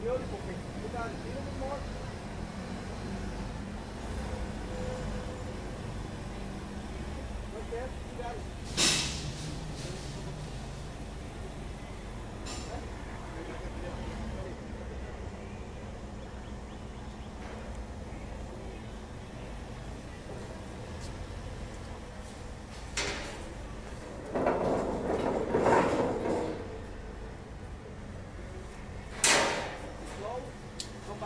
Beautiful picture. A?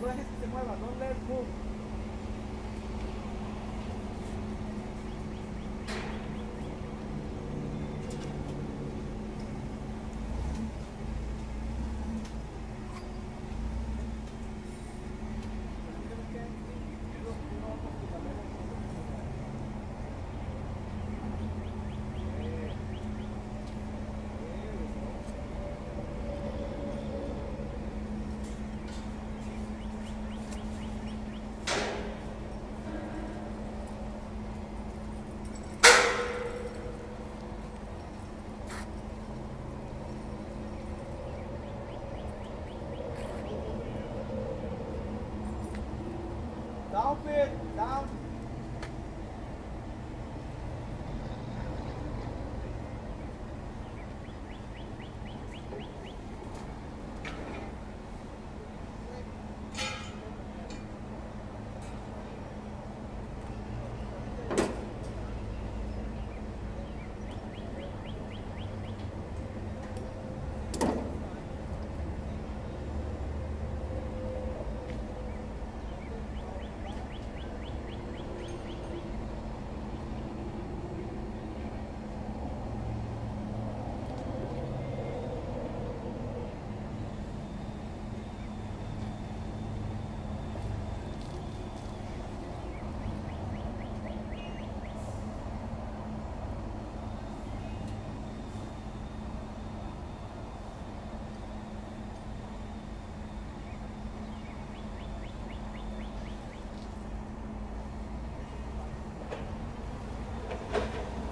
No dejes que se mueva, don't let move. Down, Pedro. Down.